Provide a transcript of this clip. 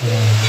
Yeah.